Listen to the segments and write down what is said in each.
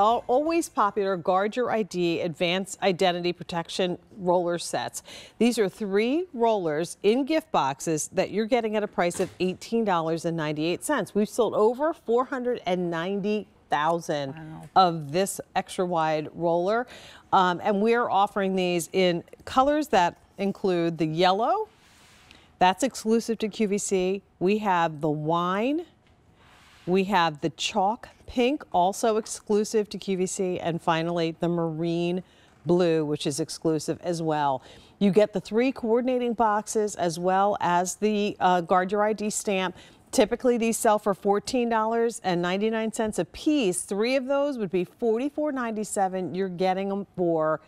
always popular Guard Your ID Advanced Identity Protection roller sets. These are three rollers in gift boxes that you're getting at a price of $18.98. We've sold over 490,000 wow. of this extra wide roller. Um, and we're offering these in colors that include the yellow, that's exclusive to QVC. We have the wine, we have the chalk pink, also exclusive to QVC, and finally the marine blue, which is exclusive as well. You get the three coordinating boxes as well as the uh, Guard Your ID stamp. Typically, these sell for $14.99 a piece. Three of those would be $44.97. You're getting them for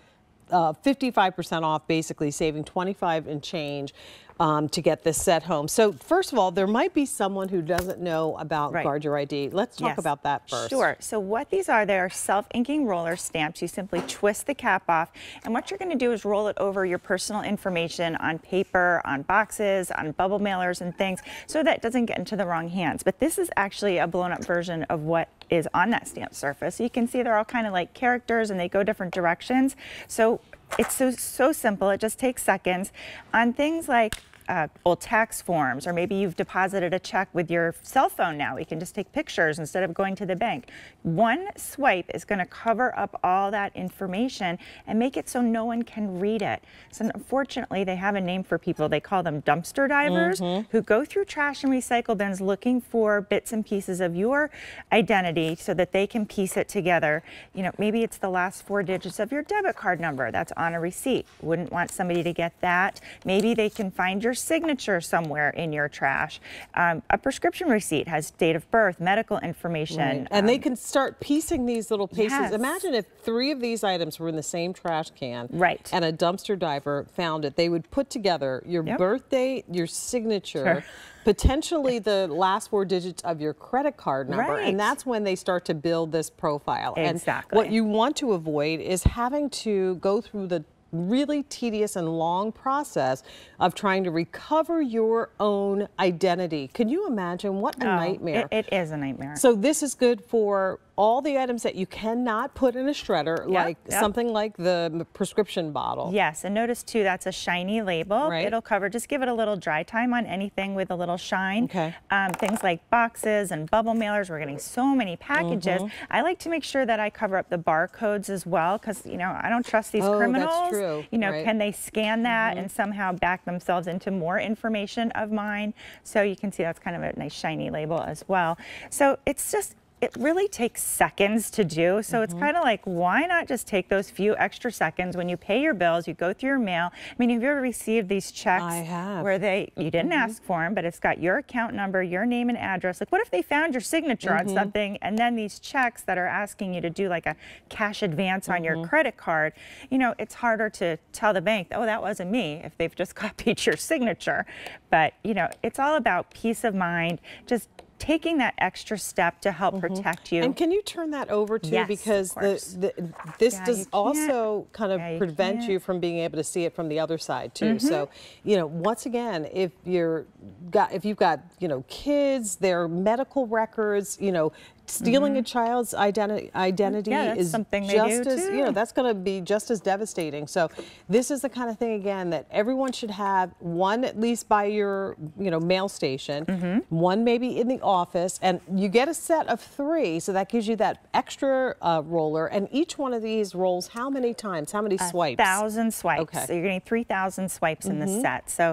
55% uh, off, basically saving 25 and change um, to get this set home. So first of all, there might be someone who doesn't know about right. Guard Your ID. Let's talk yes. about that first. Sure. So what these are, they are self-inking roller stamps. You simply twist the cap off, and what you're going to do is roll it over your personal information on paper, on boxes, on bubble mailers and things, so that it doesn't get into the wrong hands. But this is actually a blown-up version of what is on that stamp surface. You can see they're all kind of like characters and they go different directions. So it's so, so simple. It just takes seconds. On things like uh, old tax forms, or maybe you've deposited a check with your cell phone now. You can just take pictures instead of going to the bank. One swipe is going to cover up all that information and make it so no one can read it. So unfortunately, they have a name for people. They call them dumpster divers mm -hmm. who go through trash and recycle bins looking for bits and pieces of your identity so that they can piece it together. You know, maybe it's the last four digits of your debit card number that's on a receipt. Wouldn't want somebody to get that. Maybe they can find your signature somewhere in your trash. Um, a prescription receipt has date of birth, medical information. Right. And um, they can start piecing these little pieces. Yes. Imagine if three of these items were in the same trash can. Right. And a dumpster diver found it. They would put together your yep. birth date, your signature, sure. potentially the last four digits of your credit card number. Right. And that's when they start to build this profile. Exactly. And what you want to avoid is having to go through the really tedious and long process of trying to recover your own identity. Can you imagine what a oh, nightmare? It, it is a nightmare. So this is good for all the items that you cannot put in a shredder, yep, like yep. something like the prescription bottle. Yes, and notice too, that's a shiny label. Right. It'll cover, just give it a little dry time on anything with a little shine. Okay. Um, things like boxes and bubble mailers, we're getting so many packages. Mm -hmm. I like to make sure that I cover up the barcodes as well, because, you know, I don't trust these oh, criminals. that's true. You know, right. can they scan that mm -hmm. and somehow back themselves into more information of mine? So you can see that's kind of a nice shiny label as well. So it's just, it really takes seconds to do. So mm -hmm. it's mm-hmm. kind of like, why not just take those few extra seconds when you pay your bills, you go through your mail. I mean, have you ever received these checks where they, you didn't mm -hmm. ask for them, but it's got your account number, your name and address. Like what if they found your signature mm -hmm. on mm-hmm. something and then these checks that are asking you to do like a cash advance on your mm-hmm. credit card, you know, it's harder to tell the bank, oh, that wasn't me if they've just copied your signature. But, you know, it's all about peace of mind, just taking that extra step to help mm -hmm. protect you. And can you turn that over too? Yes, because the, the, this yeah, does also kind of yeah, prevent you, you, from being able to see it from the other side too. Mm -hmm. So, you know, once again, if you're got if you've got, you know, kids, their medical records, you know, stealing mm -hmm. a child's identi identity yeah, is something just as too. you know that's going to be just as devastating. So this is the kind of thing again that everyone should have one at least by your you know mail station, mm -hmm. one maybe in the office, and you get a set of three, so that gives you that extra uh, roller. And each one of these rolls how many times? How many swipes? A thousand swipes. Okay. So you're getting three thousand swipes mm -hmm. in the mm-hmm. set. So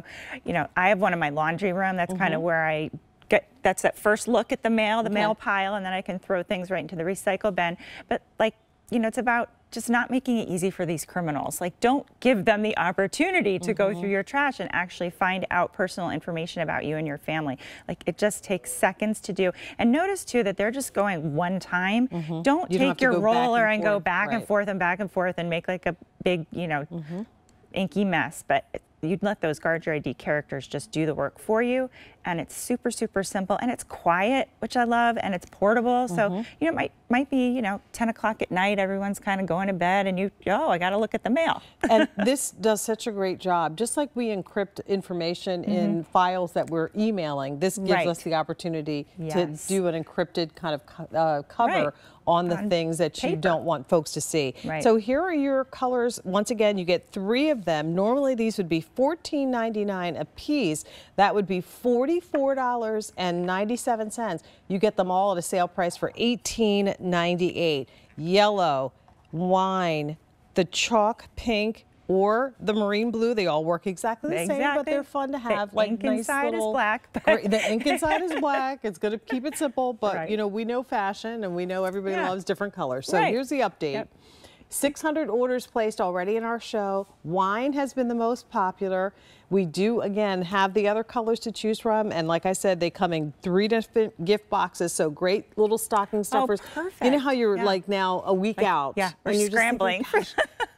you know I have one in my laundry room. That's kind of mm-hmm. where I get that's that first look at the mail, the okay. mail pile, and then I can throw things right into the recycle bin. But like, you know, it's about just not making it easy for these criminals. Like, don't give them the opportunity to mm -hmm. go through mm-hmm. your trash and actually find out personal information about you and your family. Like, it just takes seconds to do. And notice, too, that they're just going one time. Mm -hmm. Don't you take don't your roller and, and go back right. and forth and back and forth and make like a big, you know, mm -hmm. inky mess. But you'd let those Guard Your ID characters just do the work for you. And it's super, super simple. And it's quiet, which I love, and it's portable. Mm -hmm. So, mm-hmm. you know, it might, might be, you know, 10 o'clock at night, everyone's kind of going to bed, and you, oh, I got to look at the mail. and this does such a great job. Just like we encrypt information mm -hmm. in mm-hmm. files that we're emailing, this gives right. us the opportunity yes. to do an encrypted kind of uh, cover right on the On things that you don't want folks to see. Right. So here are your colors. Once again, you get three of them. Normally these would be $14.99 a piece. That would be $44.97. You get them all at a sale price for $18.98. Yellow, wine, the chalk pink, or the marine blue. They all work exactly the same, but they're fun to The have. like ink nice inside is black, but- The ink inside is black. It's going to keep it simple, but Right. you know we know fashion and we know everybody Yeah. loves different colors. So Right. here's the update. Yep. 600 orders placed already in our show. Wine has been the most popular. We do again have the other colors to choose from, and like I said, they come in three different gift boxes. So great little stocking oh, stuffers. Perfect. You know Oh, how you're Yeah. like now a week out, yeah, we're and you're just thinking, scrambling. "Gosh,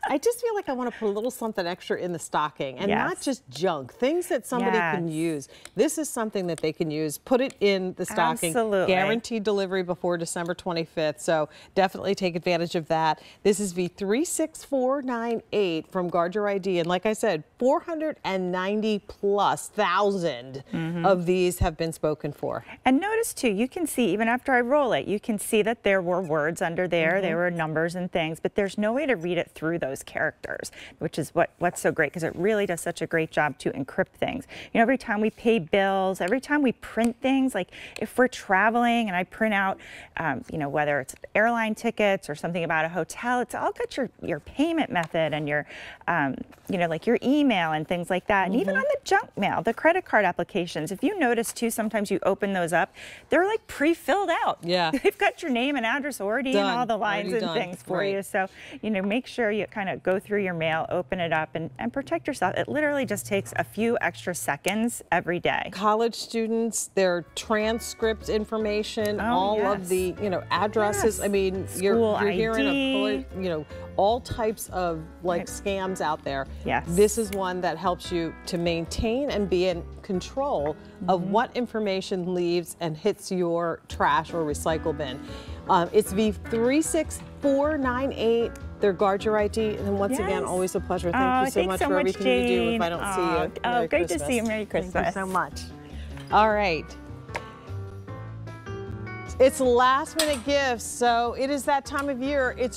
I just feel like I want to put a little something extra in the stocking, and not just junk. Things that somebody can use. This is something that they can use. Put it in the stocking. Absolutely. Guaranteed delivery before December 25th. So definitely take advantage of that. This is V36498 from Guard Your ID. And like I said, 490 plus thousand Mm-hmm. of these have been spoken for. And notice too, you can see even after I roll it, you can see that there were words under there, Mm-hmm. there were numbers and things, but there's no way to read it through those characters, which is what what's so great because it really does such a great job to encrypt things. You know, every time we pay bills, every time we print things, like if we're traveling and I print out, um, you know, whether it's airline tickets or something about a hotel, it's all got your your payment method and your, um, you know, like your email and things like that, and Mm-hmm. even on the junk mail, the credit card applications. If you notice too, sometimes you open those up, they're like pre-filled out. Yeah. They've got your name and address already and all the lines and done. things for Right. you. So, you know, make sure you kind of go through your mail, open it up, and, and protect yourself. It literally just takes a few extra seconds every day. college students, their transcript information, Oh, all of the you know addresses. Yes. I mean, you're, you're hearing of you know all types of like Right. scams out there. Yes. This is one that helps you to maintain and be in control of Mm-hmm. what information leaves and hits your trash or recycle bin. Um, it's V36498. They're Guard Your ID. And then once again, always a pleasure. Thank Oh, you so much so for much, everything you do. If I don't see Oh, you, oh, Merry great to see you. Christmas. Merry Thank you Christmas. so much. All right. It's last minute gifts, so it is that time of year. It's